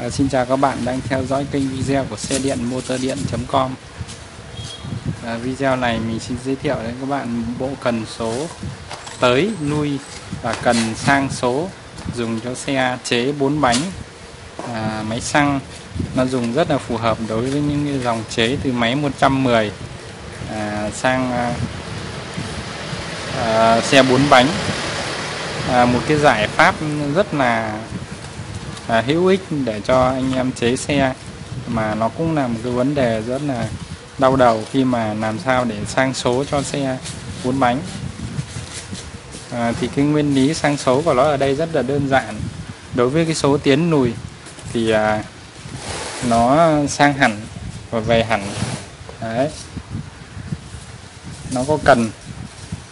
À, xin chào các bạn đang theo dõi kênh video của xe điện motor điện.com à, Video này mình xin giới thiệu đến các bạn bộ cần số tới, nuôi và cần sang số dùng cho xe chế 4 bánh. À, máy xăng nó dùng rất là phù hợp đối với những dòng chế từ máy 110 à, ờ, sang à, à, xe 4 bánh. À, một cái giải pháp rất là à, hữu ích để cho anh em chế xe. Mà nó cũng là một cái vấn đề rất là đau đầu khi mà làm sao để sang số cho xe bốn bánh. À, thì cái nguyên lý sang số của nó ở đây rất là đơn giản. Đối với cái số tiến lùi thì à, nó sang hẳn và về hẳn. Đấy. Nó có cần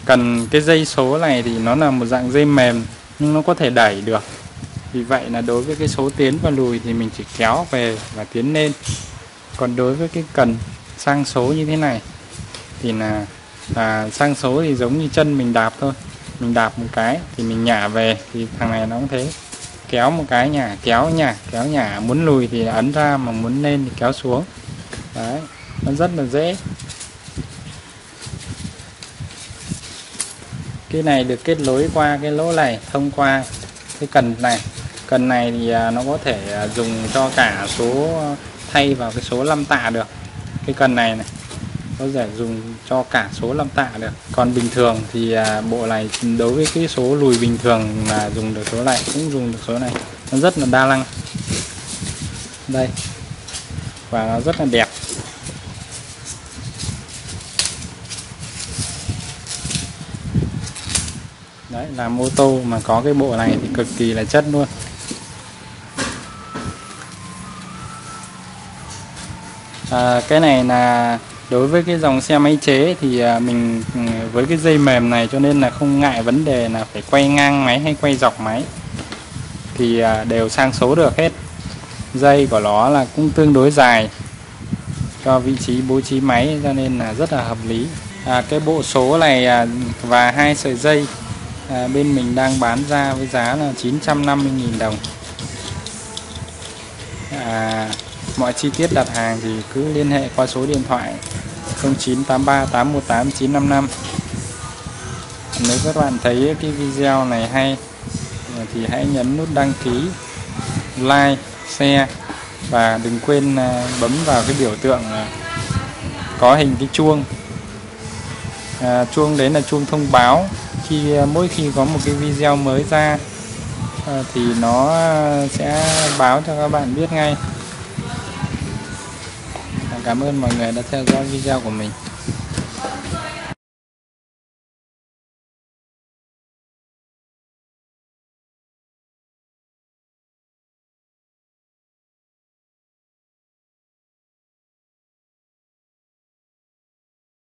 cần cái dây số này thì nó là một dạng dây mềm nhưng nó có thể đẩy được vì vậy là đối với cái số tiến và lùi thì mình chỉ kéo về và tiến lên. Còn đối với cái cần sang số như thế này thì là là sang số thì giống như chân mình đạp thôi. Mình đạp một cái thì mình nhả về thì thằng này nó cũng thế. Kéo một cái nhả, kéo nhả kéo nhả. Muốn lùi thì ấn ra mà muốn lên thì kéo xuống. Đấy, nó rất là dễ. Cái này được kết nối qua cái lỗ này thông qua cái cần này cần này thì à, nó có thể à, dùng cho cả số thay vào cái số 5 tạ được. Cái cần này này, có thể dùng cho cả số 5 tạ được. Còn bình thường thì à, bộ này đối với cái số lùi bình thường là dùng được số này, cũng dùng được số này, nó rất là đa năng. Đây, và nó rất là đẹp. Đấy, làm ô tô mà có cái bộ này thì cực kỳ là chất luôn. À, cái này là đối với cái dòng xe máy chế thì à, mình ừ, với cái dây mềm này cho nên là không ngại vấn đề là phải quay ngang máy hay quay dọc máy. Thì à, đều sang số được hết. Dây của nó là cũng tương đối dài cho vị trí bố trí máy cho nên là rất là hợp lý. À, cái bộ số này à, và hai sợi dây à, bên mình đang bán ra với giá là 950.000 đồng. À, mọi chi tiết đặt hàng thì cứ liên hệ qua số điện thoại 0983 818 955 nếu các bạn thấy cái video này hay thì hãy nhấn nút đăng ký like share và đừng quên à, bấm vào cái biểu tượng à, có hình cái chuông. À, chuông đấy là chuông thông báo. Khi à, mỗi khi có một cái video mới ra à, thì nó sẽ báo cho các bạn biết ngay cảm ơn mọi người đã theo dõi video của mình.